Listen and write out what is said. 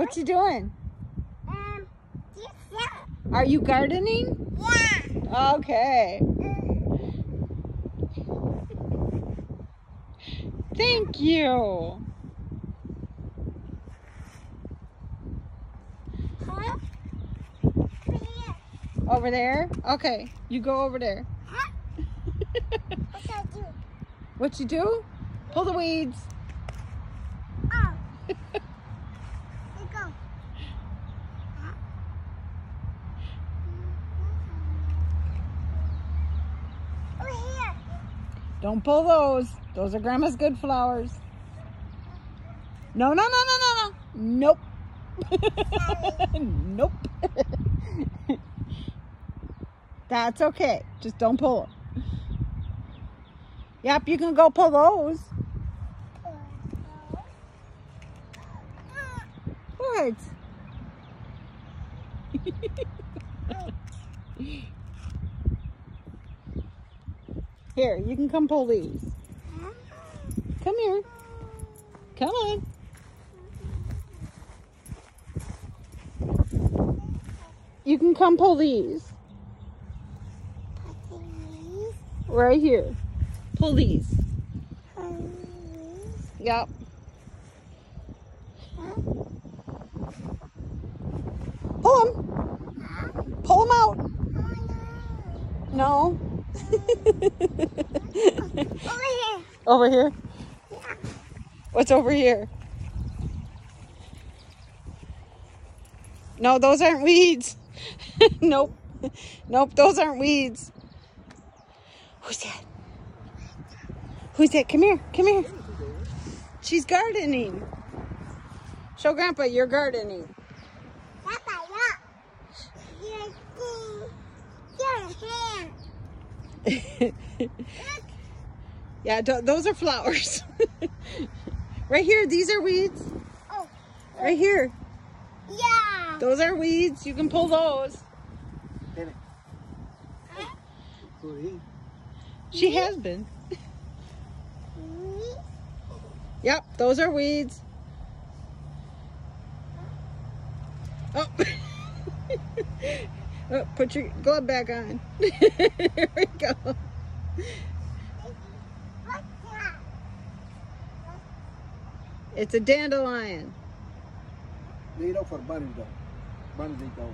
What you doing? Um. Are you gardening? Yeah. Okay. Thank you. Huh? Over there? Okay. You go over there. Huh? What do? What you do? Pull the weeds. Oh. Here go. Huh? Over here. Don't pull those. Those are Grandma's good flowers. No, no, no, no, no, no. Nope. nope. That's okay. Just don't pull them. Yep, you can go pull those. What? Here, you can come pull these. Come here. Come on. You can come pull these. Right here. Pull these. Yep. Pull them. Pull them out. No. Over here. over here. What's over here? No, those aren't weeds. nope. Nope, those aren't weeds. Who's that? Who's that? Come here. Come here. She's gardening. Show Grandpa you're gardening. yeah, those are flowers. right here, these are weeds. Oh. Right here. Yeah. Those are weeds. You can pull those. She has been. Yep, those are weeds. Oh. oh put your glove back on. Here we go. It's a dandelion. For bunny daw. Bunny daw.